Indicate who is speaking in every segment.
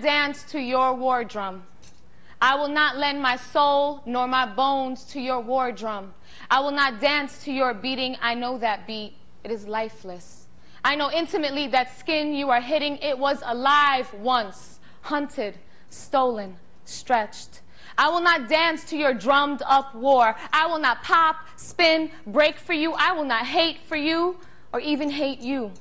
Speaker 1: dance to your war drum. I will not lend my soul nor my bones to your war drum. I will not dance to your beating. I know that beat. It is lifeless. I know intimately that skin you are hitting. It was alive once, hunted, stolen, stretched. I will not dance to your drummed up war. I will not pop, spin, break for you. I will not hate for you or even hate you.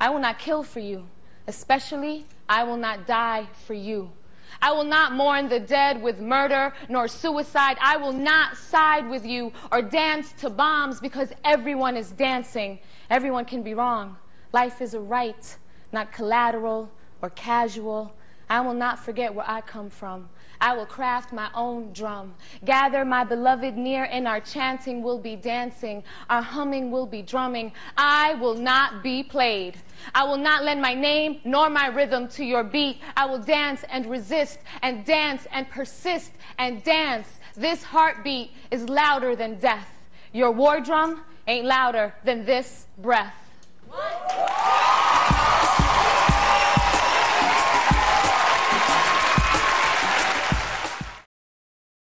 Speaker 1: I will not kill for you. Especially, I will not die for you. I will not mourn the dead with murder nor suicide. I will not side with you or dance to bombs because everyone is dancing. Everyone can be wrong. Life is a right, not collateral or casual. I will not forget where I come from. I will craft my own drum. Gather my beloved near, and our chanting will be dancing. Our humming will be drumming. I will not be played. I will not lend my name nor my rhythm to your beat. I will dance and resist and dance and persist and dance. This heartbeat is louder than death. Your war drum ain't louder than this breath.